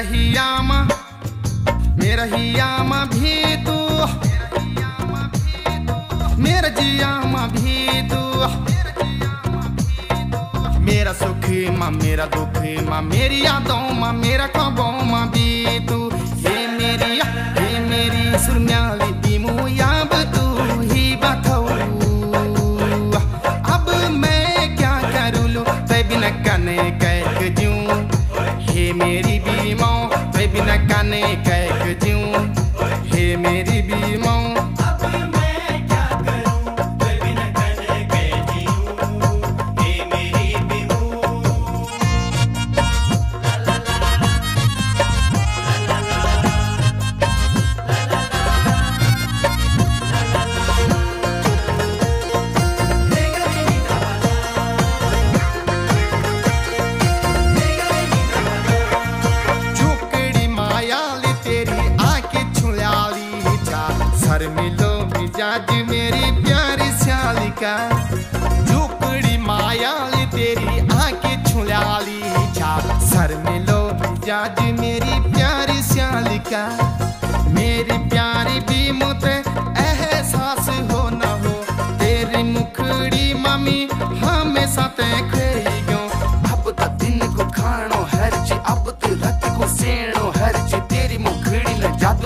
ही मेरा ही आमा भी मेरा जियामा भी मेरा सुखी, माँ मेरा दुखी, माँ मेरी यादों, माँ मेरा ख्वाबों, माँ भी तू। हे मेरी हे मेरी सुरम्याली बीमू याब तू ही बताऊ अब मैं क्या करूँ लो? ते बिना कने कैक जूं हे मेरी बीमो ते बिना कने कैक जूं हे मेरी तेरी आँखें छुलाली जा। सर मिलो मिजाज मेरी प्यारी सियाली का।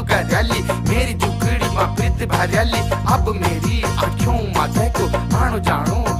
न जादू मेरी झुकड़ी माँ प्रीत भरैली अब मेरी आँखों माथे को आनो जानो।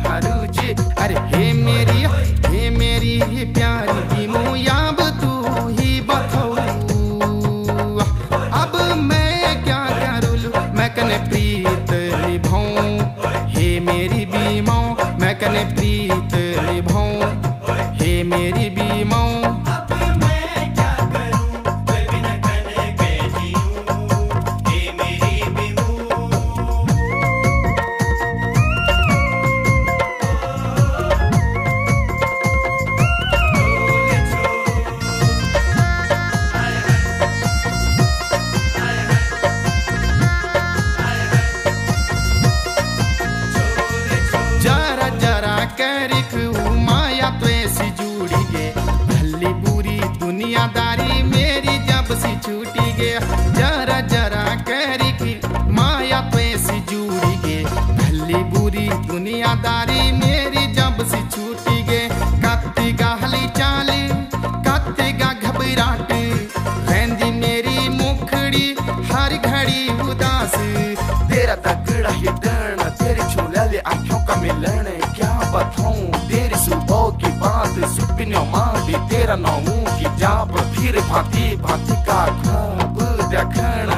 मिलन क्या बताऊँ तेरी सुबह की बात सुपिन माँ भी तेरा नामों की जाप, फिर भांति भांति का खूब देखना।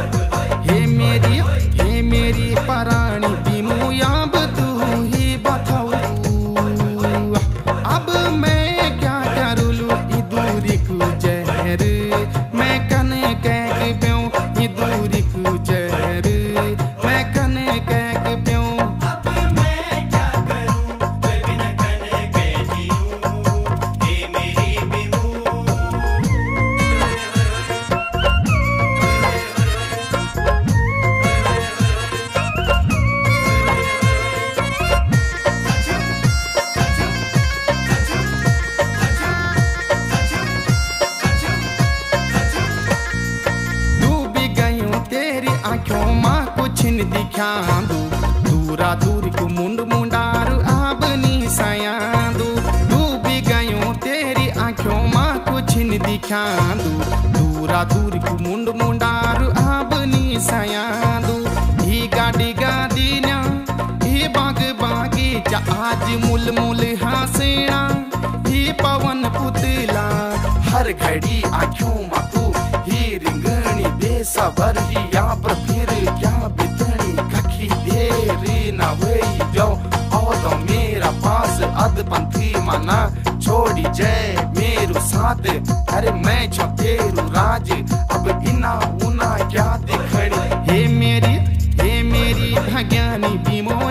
हे मेरी हे मेरी परानी माँ कुछ न दिखा दू दूरा दूर को मुंड मुंडारू आब नी सयादू। डूबी गयूं, तेरी आँखों माँ कुछ न दिखा दू दूरा दूर को मुंड मुंडारू आब नी सयादू। ही गाड़ी गादी ना, ही बाग बागी, जा आज मुल मुल हासेना ही पवन पुतला, हर घड़ी आँखों मा तू, ही रिंगणी बेसा भर ही जय मेरो साथ अरे मैं जो तेरो राज, अब इना उना क्या दिखड़े? हे मेरी हे मेरी भज्ञानी बीमो